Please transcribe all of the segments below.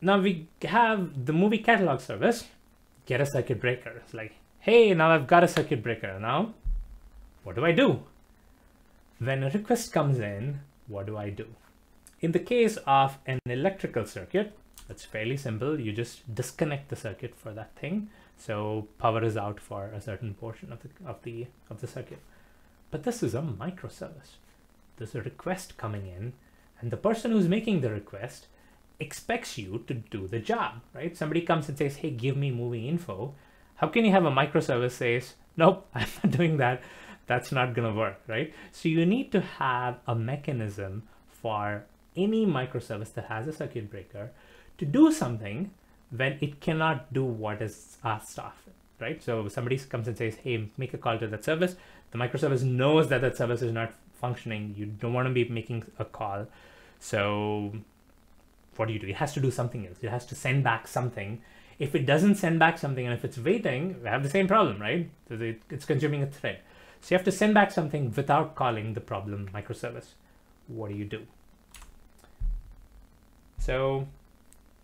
now we have the movie catalog service, get a circuit breaker. It's like, hey, now I've got a circuit breaker. Now, what do I do? When a request comes in, what do I do? In the case of an electrical circuit, it's fairly simple. You just disconnect the circuit for that thing. So power is out for a certain portion of the, of the, of the circuit. But this is a microservice. There's a request coming in and the person who's making the request expects you to do the job, right? Somebody comes and says, hey, give me movie info. How can you have a microservice says, nope, I'm not doing that. That's not gonna work, right? So you need to have a mechanism for any microservice that has a circuit breaker to do something when it cannot do what is asked of it, right? So somebody comes and says, hey, make a call to that service. The microservice knows that that service is not functioning. You don't want to be making a call. So what do you do? It has to do something else. It has to send back something. If it doesn't send back something and if it's waiting, we have the same problem, right? It's consuming a thread. So you have to send back something without calling the problem microservice. What do you do? So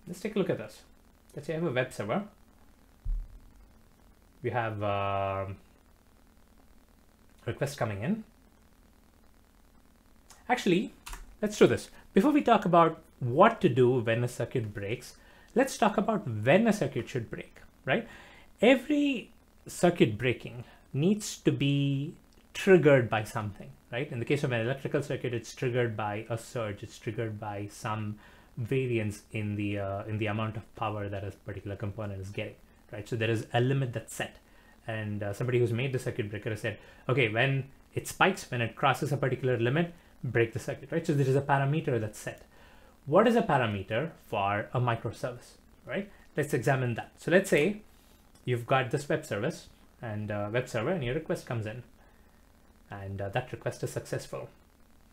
let's take a look at this. Let's say I have a web server. We have uh, requests coming in. Actually, let's do this. Before we talk about what to do when a circuit breaks, let's talk about when a circuit should break, right? Every circuit breaking needs to be triggered by something, right? In the case of an electrical circuit, it's triggered by a surge. It's triggered by some variance in the uh, in the amount of power that a particular component is getting, right? So there is a limit that's set, and uh, somebody who's made the circuit breaker has said, okay, when it spikes, when it crosses a particular limit, break the circuit, right? So there is a parameter that's set. What is a parameter for a microservice, right? Let's examine that. So let's say you've got this web service and uh, web server and your request comes in and uh, that request is successful.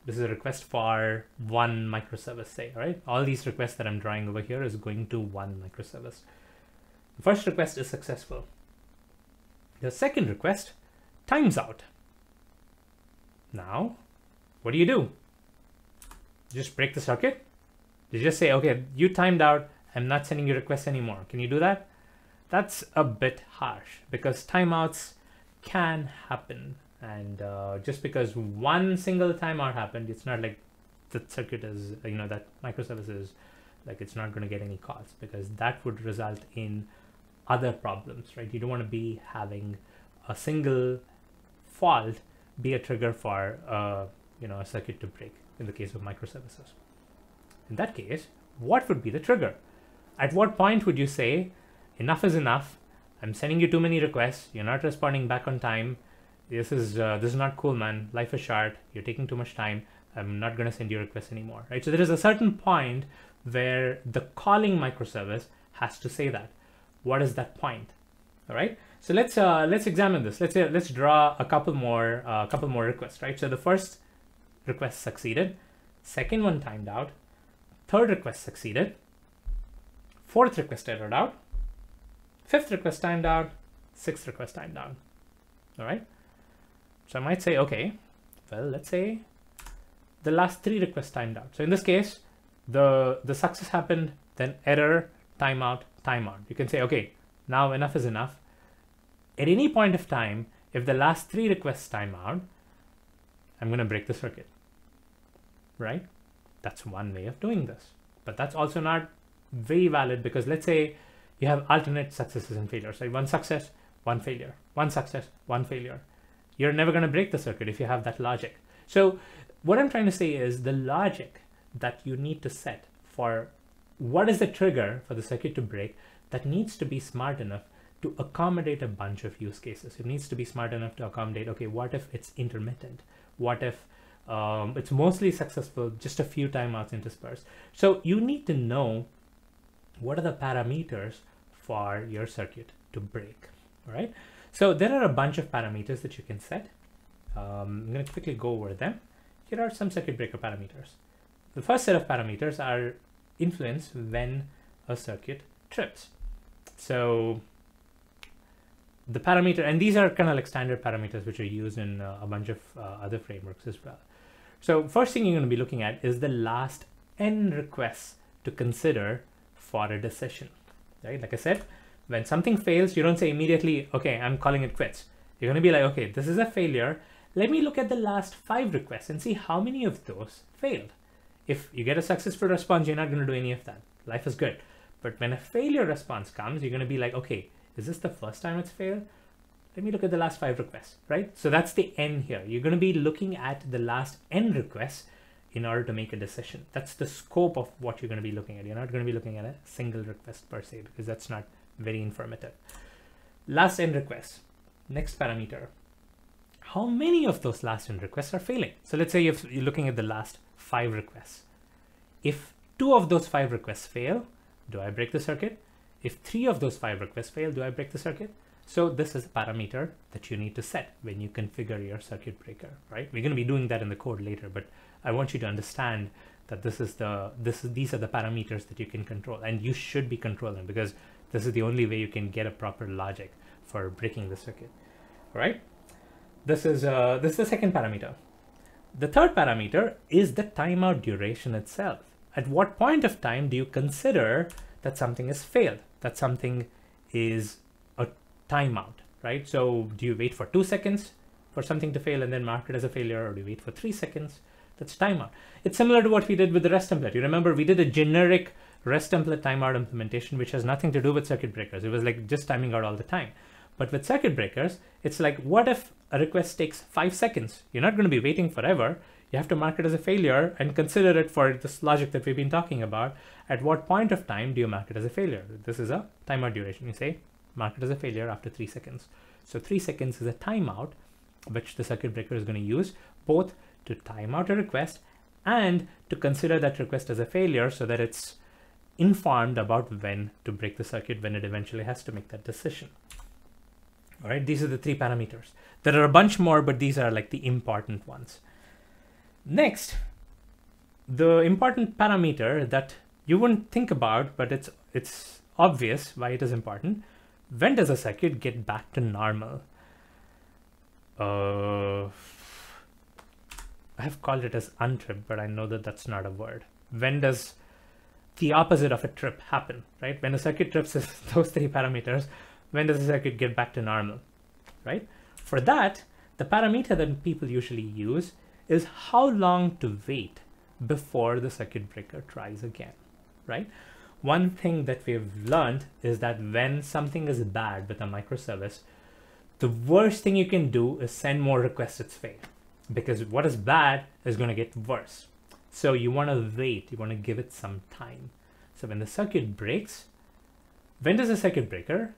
This is a request for one microservice, say, right? All these requests that I'm drawing over here is going to one microservice. The first request is successful. The second request times out. Now, what do you do? Just break the circuit? Just say, okay, you timed out. I'm not sending you requests anymore. Can you do that? That's a bit harsh because timeouts can happen. And uh, just because one single timeout happened, it's not like the circuit is, you know, that microservices, like it's not going to get any calls because that would result in other problems, right? You don't want to be having a single fault be a trigger for, uh, you know, a circuit to break in the case of microservices. In that case, what would be the trigger? At what point would you say, enough is enough, I'm sending you too many requests, you're not responding back on time, this is uh, this is not cool man, life is short, you're taking too much time, I'm not going to send you requests anymore, right? So there is a certain point where the calling microservice has to say that. What is that point? All right. So let's uh, let's examine this. Let's say, let's draw a couple more a uh, couple more requests, right? So the first request succeeded, second one timed out, Third request succeeded. Fourth request errored out. Fifth request timed out. Sixth request timed out. All right. So I might say, okay, well, let's say the last three requests timed out. So in this case, the, the success happened, then error, timeout, timeout. You can say, okay, now enough is enough. At any point of time, if the last three requests time out, I'm going to break the circuit, right? That's one way of doing this. But that's also not very valid because let's say you have alternate successes and failures, right? One success, one failure, one success, one failure. You're never going to break the circuit if you have that logic. So what I'm trying to say is the logic that you need to set for what is the trigger for the circuit to break that needs to be smart enough to accommodate a bunch of use cases. It needs to be smart enough to accommodate, okay, what if it's intermittent? What if um, it's mostly successful, just a few timeouts interspersed. So you need to know what are the parameters for your circuit to break, right? So there are a bunch of parameters that you can set. Um, I'm going to quickly go over them. Here are some circuit breaker parameters. The first set of parameters are influenced when a circuit trips. So the parameter, and these are kind of like standard parameters which are used in uh, a bunch of uh, other frameworks as well. So first thing you're going to be looking at is the last n requests to consider for a decision, right? Like I said, when something fails, you don't say immediately, okay, I'm calling it quits. You're going to be like, okay, this is a failure. Let me look at the last five requests and see how many of those failed. If you get a successful response, you're not going to do any of that. Life is good. But when a failure response comes, you're going to be like, okay, is this the first time it's failed? Let me look at the last five requests, right? So that's the n here. You're going to be looking at the last n requests in order to make a decision. That's the scope of what you're going to be looking at. You're not going to be looking at a single request per se because that's not very informative. Last n requests. Next parameter. How many of those last n requests are failing? So let's say you're looking at the last five requests. If two of those five requests fail, do I break the circuit? If three of those five requests fail, do I break the circuit? So this is a parameter that you need to set when you configure your circuit breaker, right? We're going to be doing that in the code later, but I want you to understand that this is the this is these are the parameters that you can control and you should be controlling because this is the only way you can get a proper logic for breaking the circuit. All right? This is uh, this is the second parameter. The third parameter is the timeout duration itself. At what point of time do you consider that something has failed, that something is a timeout, right? So do you wait for two seconds for something to fail and then mark it as a failure, or do you wait for three seconds? That's timeout. It's similar to what we did with the REST template. You remember we did a generic REST template timeout implementation, which has nothing to do with circuit breakers. It was like just timing out all the time. But with circuit breakers, it's like, what if a request takes five seconds? You're not going to be waiting forever. You have to mark it as a failure and consider it for this logic that we've been talking about. At what point of time do you mark it as a failure? This is a timeout duration. You say, mark it as a failure after three seconds. So three seconds is a timeout, which the circuit breaker is going to use both to time out a request and to consider that request as a failure so that it's informed about when to break the circuit when it eventually has to make that decision. All right, these are the three parameters. There are a bunch more, but these are like the important ones. Next, the important parameter that you wouldn't think about, but it's it's obvious why it is important. When does a circuit get back to normal? Uh, I have called it as untrip, but I know that that's not a word. When does the opposite of a trip happen, right? When a circuit trips is those three parameters, when does the circuit get back to normal, right? For that, the parameter that people usually use is how long to wait before the circuit breaker tries again, right? One thing that we've learned is that when something is bad with a microservice, the worst thing you can do is send more requests its fail because what is bad is going to get worse. So you want to wait, you want to give it some time. So when the circuit breaks, when does the circuit breaker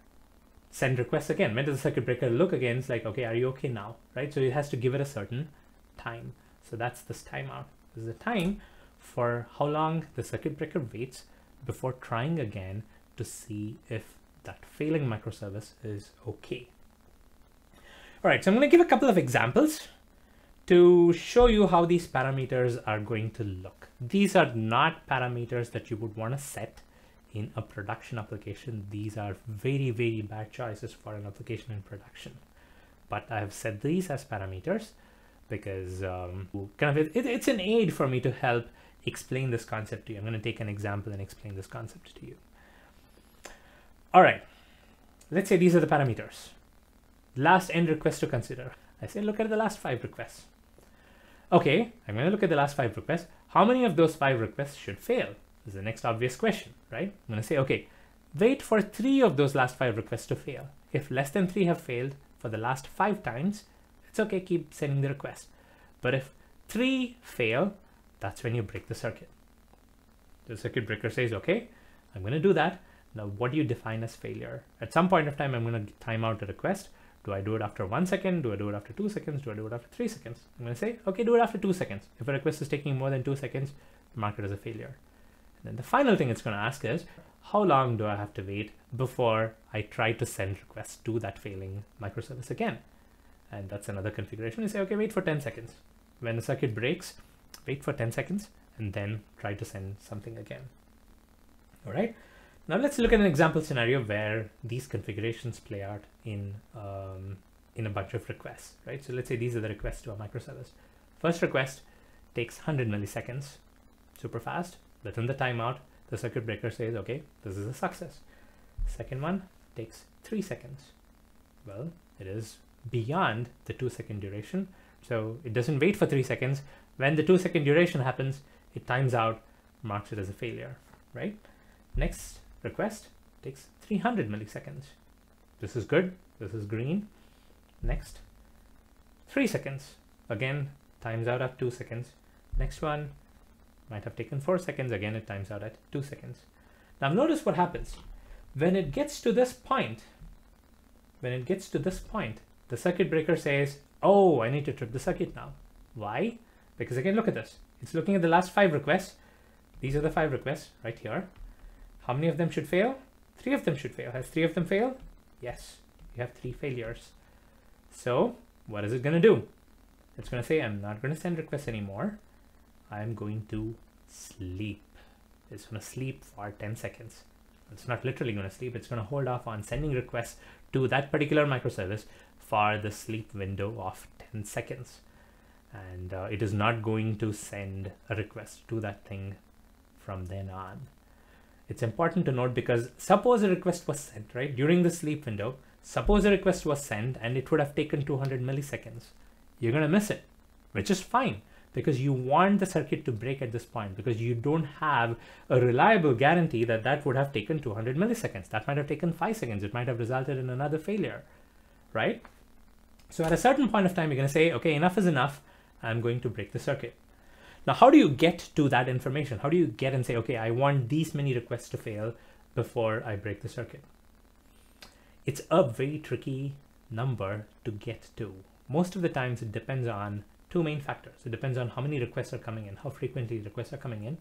send requests again? When does the circuit breaker look again? It's like, okay, are you okay now? Right? So it has to give it a certain time. So that's this timeout. This is the time for how long the circuit breaker waits before trying again to see if that failing microservice is okay. All right, so I'm going to give a couple of examples to show you how these parameters are going to look. These are not parameters that you would want to set in a production application. These are very, very bad choices for an application in production. But I have set these as parameters because um, kind of it, it's an aid for me to help explain this concept to you. I'm going to take an example and explain this concept to you. All right, let's say these are the parameters. Last n request to consider. I say look at the last five requests. Okay, I'm going to look at the last five requests. How many of those five requests should fail? This is the next obvious question, right? I'm going to say, okay, wait for three of those last five requests to fail. If less than three have failed for the last five times, it's okay, keep sending the request. But if three fail, that's when you break the circuit. The circuit breaker says, okay, I'm going to do that. Now, what do you define as failure? At some point of time, I'm going to time out the request. Do I do it after one second? Do I do it after two seconds? Do I do it after three seconds? I'm to say, okay, do it after two seconds. If a request is taking more than two seconds, mark it as a failure. And then the final thing it's going to ask is, how long do I have to wait before I try to send requests to that failing microservice again? And that's another configuration. You say, okay, wait for 10 seconds. When the circuit breaks, wait for 10 seconds and then try to send something again. All right. Now let's look at an example scenario where these configurations play out in, um, in a bunch of requests, right? So let's say these are the requests to a microservice. First request takes 100 milliseconds, super fast. Within the timeout, the circuit breaker says, okay, this is a success. Second one takes three seconds. Well, it is beyond the two second duration. So it doesn't wait for three seconds. When the two second duration happens, it times out, marks it as a failure, right? Next request takes 300 milliseconds. This is good. This is green. Next, three seconds. Again, times out at two seconds. Next one might have taken four seconds. Again, it times out at two seconds. Now notice what happens. When it gets to this point, when it gets to this point, the circuit breaker says, oh, I need to trip the circuit now. Why? Because again, look at this. It's looking at the last five requests. These are the five requests right here. How many of them should fail? Three of them should fail. Has three of them failed? Yes, you have three failures. So what is it going to do? It's going to say, I'm not going to send requests anymore. I'm going to sleep. It's going to sleep for 10 seconds. It's not literally going to sleep. It's going to hold off on sending requests to that particular microservice for the sleep window of 10 seconds. And uh, it is not going to send a request to that thing from then on. It's important to note because suppose a request was sent, right? During the sleep window, suppose a request was sent and it would have taken 200 milliseconds. You're going to miss it, which is fine because you want the circuit to break at this point because you don't have a reliable guarantee that that would have taken 200 milliseconds. That might have taken five seconds. It might have resulted in another failure, right? So at a certain point of time, you're going to say, okay, enough is enough. I'm going to break the circuit. Now, how do you get to that information? How do you get and say, okay, I want these many requests to fail before I break the circuit? It's a very tricky number to get to. Most of the times it depends on two main factors. It depends on how many requests are coming in, how frequently requests are coming in,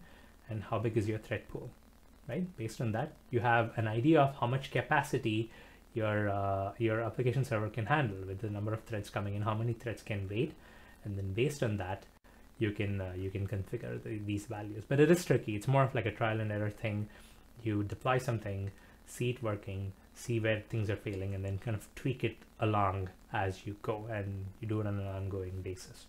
and how big is your thread pool, right? Based on that, you have an idea of how much capacity your uh, your application server can handle with the number of threads coming in, how many threads can wait, and then based on that, you can uh, you can configure the, these values. But it is tricky. It's more of like a trial and error thing. You deploy something, see it working, see where things are failing, and then kind of tweak it along as you go, and you do it on an ongoing basis.